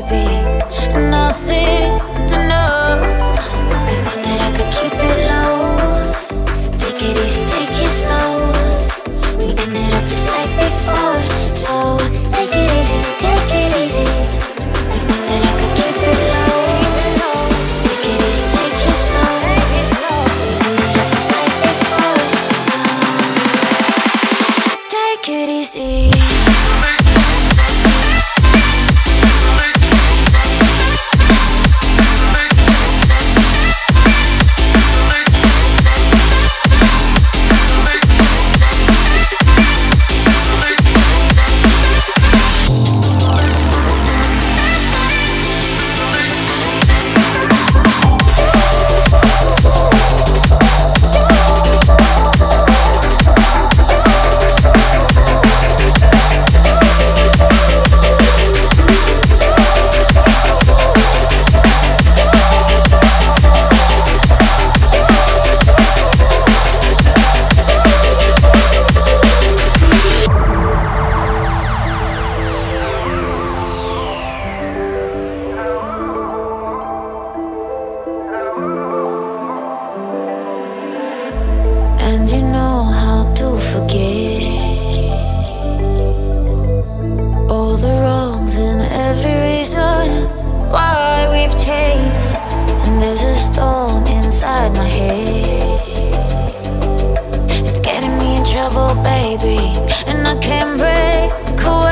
baby. My head. It's getting me in trouble, baby, and I can't break away.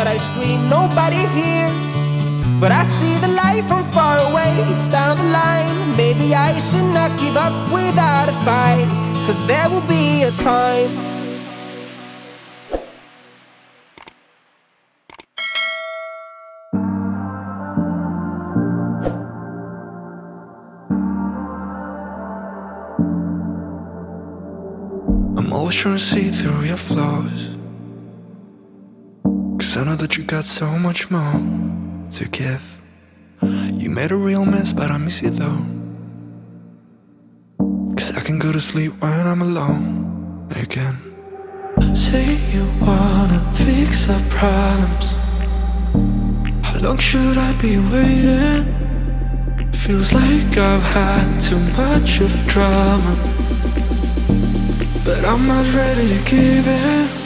That I scream, nobody hears. But I see the light from far away, it's down the line. Maybe I should not give up without a fight. Cause there will be a time. I'm always trying to see through your flaws. I know that you got so much more to give. You made a real mess, but I miss you though. Cause I can go to sleep when I'm alone again. Say you wanna fix our problems. How long should I be waiting? Feels like I've had too much of drama. But I'm not ready to give in.